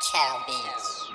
Channel Beats.